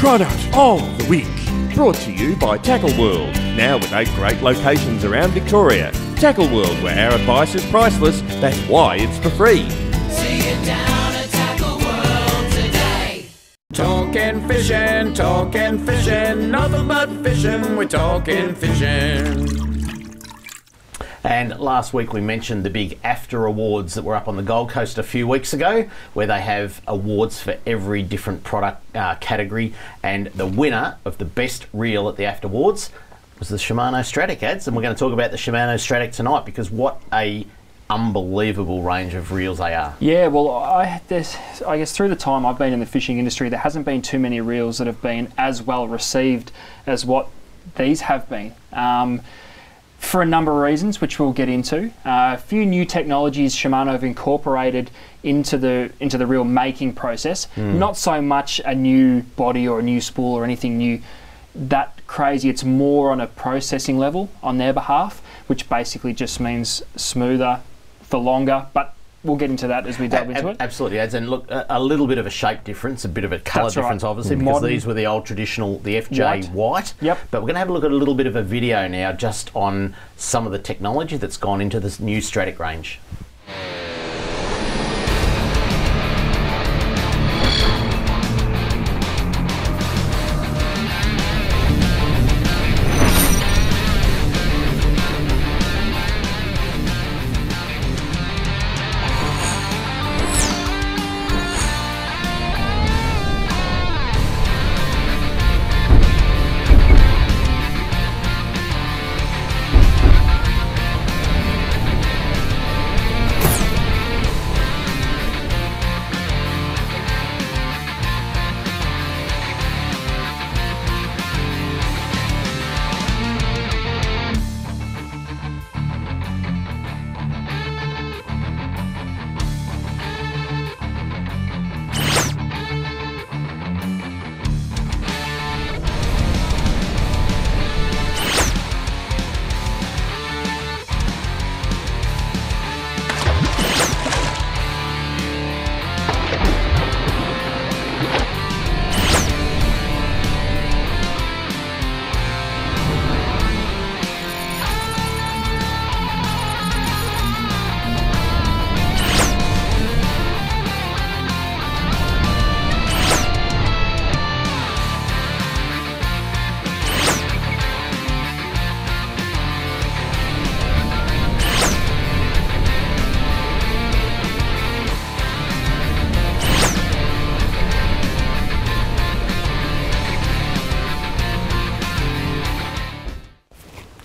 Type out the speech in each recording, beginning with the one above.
Product of the Week. Brought to you by Tackle World. Now with eight great locations around Victoria. Tackle World, where our advice is priceless. That's why it's for free. See it down at Tackle World today. Talking fishing, talking fishing, nothing but fishing, we're talking fishing. And last week we mentioned the big AFTA awards that were up on the Gold Coast a few weeks ago, where they have awards for every different product uh, category. And the winner of the best reel at the AFTA awards was the Shimano Stradic ads. And we're going to talk about the Shimano Stradic tonight because what a unbelievable range of reels they are. Yeah, well, I, I guess through the time I've been in the fishing industry, there hasn't been too many reels that have been as well received as what these have been. Um, for a number of reasons, which we'll get into. Uh, a few new technologies Shimano have incorporated into the into the reel making process. Not so much a new body or a new spool or anything new that crazy. It's more on a processing level on their behalf, which basically just means smoother for longer. But we'll get into that as we delve into it. Absolutely, ads and look a, a little bit of a shape difference, a bit of a colour right. difference, obviously, because these were the old traditional, the FJ White. white. Yep. But we're going to have a look at a little bit of a video now, just on some of the technology that's gone into this new Stradic range.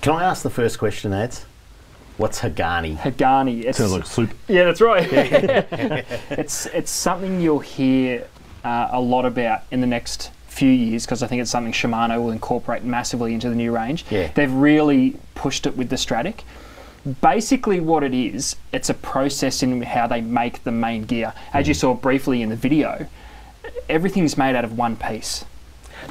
Can I ask the first question, ads? What's Hagane? Hagane. It's, Sounds like soup. Yeah, that's right. it's it's something you'll hear uh, a lot about in the next few years because I think it's something Shimano will incorporate massively into the new range. Yeah. They've really pushed it with the Stradic. Basically, what it is, it's a process in how they make the main gear. As you saw briefly in the video, everything's made out of one piece.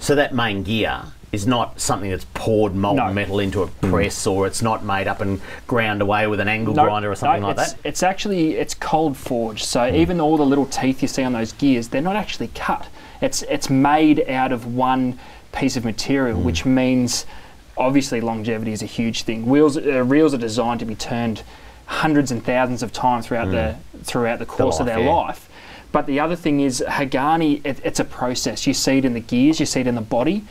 So that main gear is not something that's poured molten No. metal into a hmm. press, or it's not made up and ground away with an angle No, grinder or something no, like that. It's actually it's cold forged. So hmm. even all the little teeth you see on those gears, they're not actually cut. It's it's made out of one piece of material, hmm. which means obviously longevity is a huge thing. Wheels uh, reels are designed to be turned hundreds and thousands of times throughout the throughout the course of life, their yeah. life. But the other thing is Hagane. It, it's a process. You see it in the gears. You see it in the body.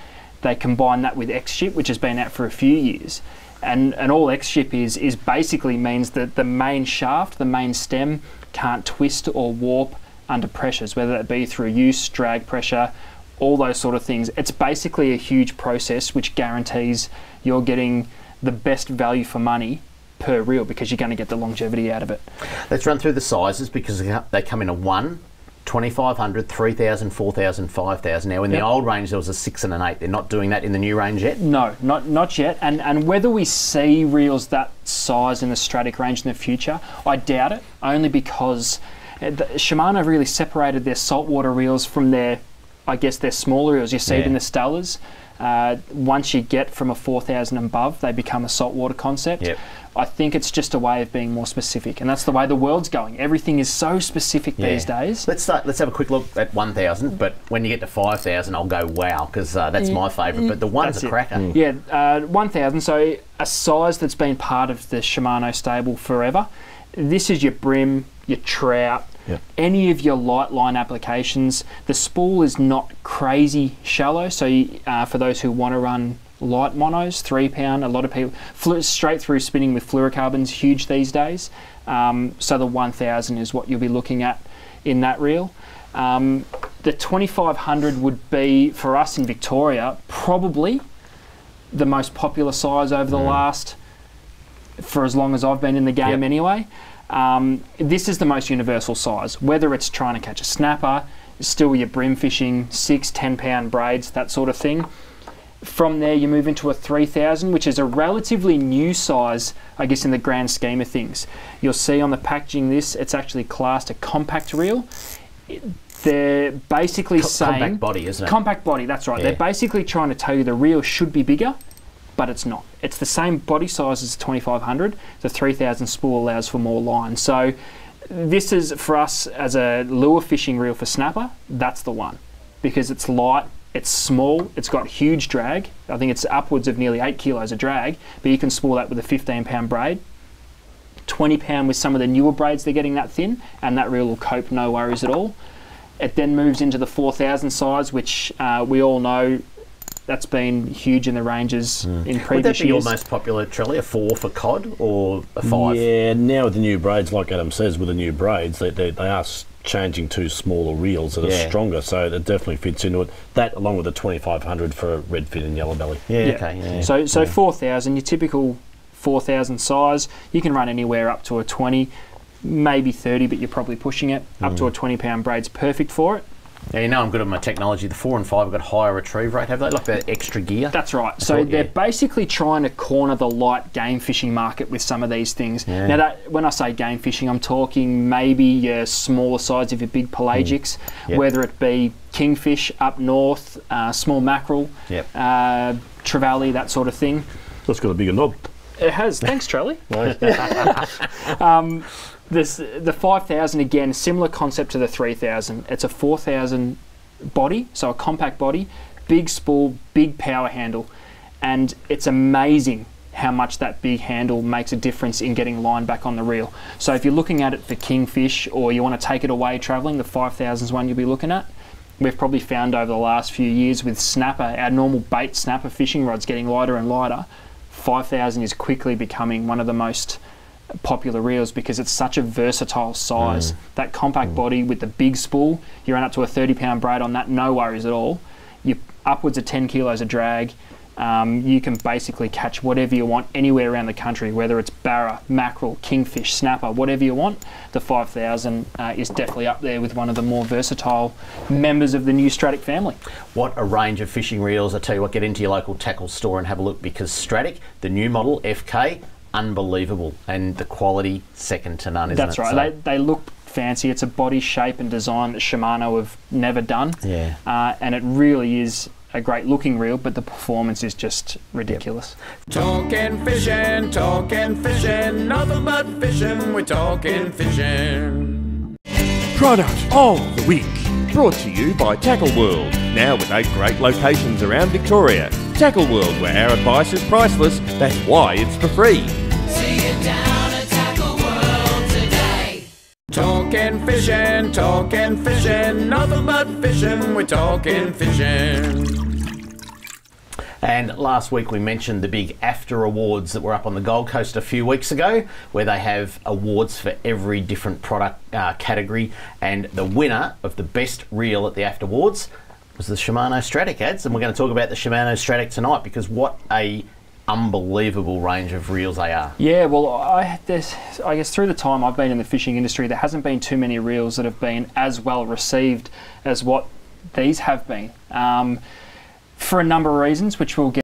They combine that with X Ship, which has been out for a few years. And, and all X Ship is is basically means that the main shaft, the main stem, can't twist or warp under pressures, whether that be through use, drag pressure, all those sort of things. It's basically a huge process which guarantees you're getting the best value for money per reel because you're going to get the longevity out of it. Let's run through the sizes because they come in a 1, 2500, 3000, 4000, 5000. Now, in the old range, there was a 6 and an 8. They're not doing that in the new range yet. No, not not yet. And and whether we see reels that size in the Stradic range in the future, I doubt it. Only because uh, the, Shimano really separated their saltwater reels from their I guess they're smaller reels. You see it in the Stellas. Uh, once you get from a 4,000 and above, they become a saltwater concept. Yep. I think it's just a way of being more specific, and that's the way the world's going. Everything is so specific these days. Let's start. Let's have a quick look at one thousand. But when you get to five thousand, I'll go wow because uh, that's my favourite. But the one's That's a it. cracker. Yeah, uh, 1,000. So a size that's been part of the Shimano stable forever. This is your bream, your trout, Yep. any of your light line applications. The spool is not crazy shallow. So you, uh, for those who want to run light monos, three pound, a lot of people flu- straight through spinning with fluorocarbons, huge these days. Um, so the 1,000 is what you'll be looking at in that reel. Um, the 2500 would be for us in Victoria probably the most popular size over the last for as long as I've been in the game Yep. anyway. Um, this is the most universal size, whether it's trying to catch a snapper, still your bream fishing, six, 10 pound braids, that sort of thing. From there, you move into a 3000, which is a relatively new size, I guess, in the grand scheme of things. You'll see on the packaging this, it's actually classed a compact reel. It- They're basically Co- saying compact body, isn't it? Compact body, that's right. Yeah. They're basically trying to tell you the reel should be bigger, but it's not. It's the same body size as the 2500. The 3000 spool allows for more line. So this is for us as a lure fishing reel for snapper. That's the one because it's light, it's small, it's got huge drag. I think it's upwards of nearly eight kilos of drag, but you can spool that with a 15 pound braid. 20 pound with some of the newer braids they're getting that thin and that reel will cope no worries at all it then moves into the 4000 size which uh, we all know that's been huge in the ranges in Hmm. Would that previous be your most popular trolley? A four for cod or a five? Yeah, now with the new braids, like Adam says, with the new braids, they, they, they are changing to smaller reels that are stronger, so it definitely fits into it. That, along with the 2500 for a redfin and yellow belly. Yeah, Yeah. okay. Yeah. so so 4000 your typical 4000 size you can run anywhere up to a 20 maybe 30 but you're probably pushing it up Hmm. to a 20 pound braid's perfect for it Yeah, you know I'm good at my technology. The four and five have got higher retrieve rate, have they? Like that extra gear. That's right. So thought, they're yeah. basically trying to corner the light game fishing market with some of these things. Yeah. Now, that when I say game fishing, I'm talking maybe your smaller size of your big pelagics, Mm. Yep. whether it be kingfish up north, uh, small mackerel, Yep. uh, trevally, that sort of thing. That's got a bigger knob. It has. Thanks, Charlie. Um, this the five thousand again, similar concept to the three thousand. It's a four thousand body, so a compact body, big spool, big power handle, and it's amazing how much that big handle makes a difference in getting line back on the reel. So if you're looking at it for kingfish or you want to take it away travelling, the 5000 is one you'll be looking at. We've probably found over the last few years with snapper, our normal bait snapper fishing rods getting lighter and lighter, 5000 is quickly becoming one of the most popular reels because it's such a versatile size. That compact body with the big spool, you run up to a 30 pound braid on that, no worries at all. You upwards of 10 kilos of drag. Um, you can basically catch whatever you want anywhere around the country, whether it's barra, mackerel, kingfish, snapper, whatever you want. The 5000 uh, is definitely up there with one of the more versatile members of the new Stradic family. What a range of fishing reels. I tell you what, get into your local tackle store and have a look because Stradic, the new model FK, unbelievable. And the quality, second to none, isn't That's it? right. So- They, they look fancy. It's a body shape and design that Shimano have never done. Yeah. Uh, and it really is a great looking reel, but the performance is just ridiculous. Talking fishing, talking fishing, nothing but fishing, we're talking fishing. Product of the week. Brought to you by Tackle World. Now with eight great locations around Victoria. Tackle World, where our advice is priceless. That's why it's for free. Talking fishing, talking fishing, nothing but fishing, we're talking fishing. And last week we mentioned the big AFTA awards that were up on the Gold Coast a few weeks ago, where they have awards for every different product uh, category. And the winner of the best reel at the AFTA awards was the Shimano Stradic ads. And we're going to talk about the Shimano Stradic tonight because what a unbelievable range of reels they are. Yeah, well, I, I guess through the time I've been in the fishing industry, there hasn't been too many reels that have been as well received as what these have been. Um, for a number of reasons, which we'll get